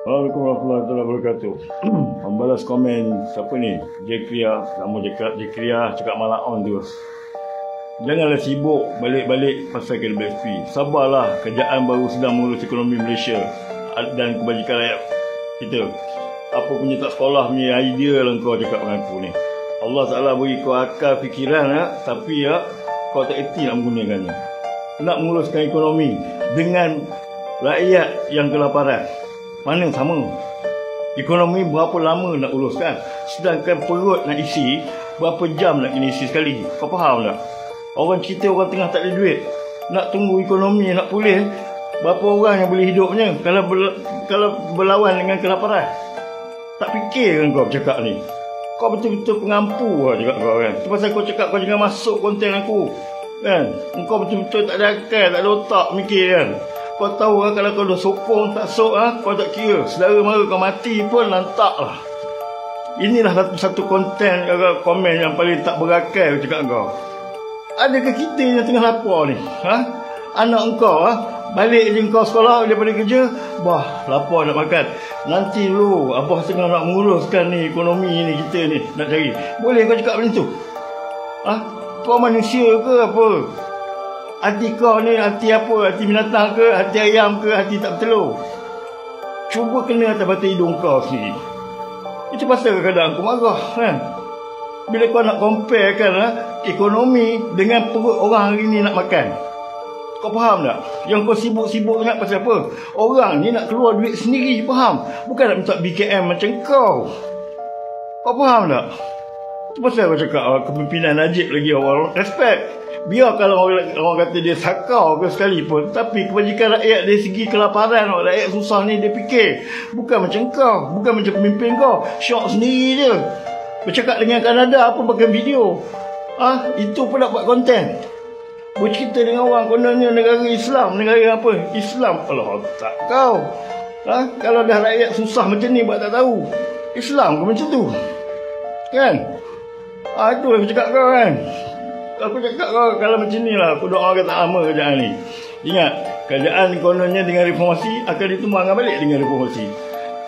Assalamualaikum warahmatullahi wabarakatuh. Membalas komen siapa ni? Jekria, nama Jekria, Jekria cakap malaon tu. Janganlah sibuk balik-balik pasal KBSP. Sabarlah, kerajaan baru sedang mengurus ekonomi Malaysia dan kebajikan rakyat kita. Apa punya tak sekolah punya idea lah kau cakap dengan aku ni. Allah Ta'ala beri kau akal fikiran ya, tapi ya kau tak erti nak menggunakannya. Nak menguruskan ekonomi dengan rakyat yang kelaparan. Mana sama? Ekonomi berapa lama nak uruskan? Sedangkan perut nak isi, berapa jam nak kena isi sekali? Kau faham tak? Orang cerita orang tengah tak ada duit. Nak tunggu ekonomi nak pulih, berapa orang yang boleh hidupnya kalau ber, kalau berlawan dengan kelaparan? Tak fikir kan kau cakap ni? Kau betul-betul pengampu lah cakap kau kan. Itu pasal kau cakap kau jangan masuk konten aku. Kan? Kau betul-betul tak ada akal, tak ada otak mikir kan. Kau tahu lah kalau kau dah sokong tak sok ah, kau tak kira. Saudara mara kau mati pun lantak lah. Inilah satu, satu konten komen yang paling tak berakal cakap kau. Adakah kita yang tengah lapar ni? Ha? Anak kau ha? Balik je kau sekolah daripada kerja Bah, lapar nak makan Nanti dulu Abah tengah nak menguruskan ni Ekonomi ni kita ni Nak cari Boleh kau cakap macam tu? Ha? Kau manusia ke apa? Hati kau ni hati apa? Hati binatang ke? Hati ayam ke? Hati tak bertelur? Cuba kena atas batu hidung kau sendiri. Itu pasal kadang aku marah kan? Bila kau nak compare kan ha? ekonomi dengan perut orang hari ni nak makan. Kau faham tak? Yang kau sibuk-sibuk sangat pasal apa? Orang ni nak keluar duit sendiri, faham? Bukan nak minta BKM macam kau. Kau faham tak? Itu pasal kau cakap kepimpinan Najib lagi orang respect. Biar kalau orang, orang kata dia sakau ke sekalipun Tapi kebajikan rakyat dari segi kelaparan Rakyat susah ni dia fikir Bukan macam kau Bukan macam pemimpin kau Syok sendiri je Bercakap dengan Kanada apa pakai video Ah, ha? Itu pun nak buat konten Bercerita dengan orang kononnya negara Islam Negara apa? Islam Allah tak kau ha? Kalau dah rakyat susah macam ni buat tak tahu Islam ke macam tu Kan? Ah, itu yang cakap kau kan Aku cakap kau kalau macam ni lah Aku doa kata lama kerajaan ni. Ingat Kerajaan kononnya dengan reformasi Akan ditumbangkan balik dengan reformasi.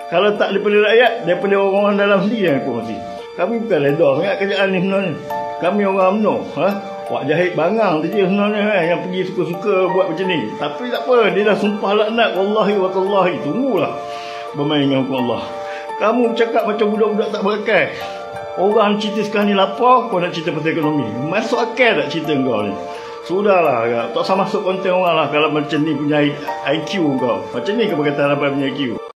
Kalau tak daripada rakyat Daripada orang-orang dalam sendiri yang reformasi. Kami bukan reda sangat kerajaan ni sebenarnya. Kami orang UMNO ha? Wak jahit bangang tu je sebenarnya kan Yang pergi suka-suka buat macam ni. Tapi tak apa Dia dah sumpah laknat Wallahi wa tallahi Tunggulah. Bermain dengan Allah. Kamu cakap macam budak-budak tak berakal Orang cerita sekarang ni lapar Kau nak cerita pasal ekonomi. Masuk akal tak cerita kau ni? Sudahlah Tak usah masuk konten orang lah Kalau macam ni punya IQ kau. Macam ni kau berkata harapan punya IQ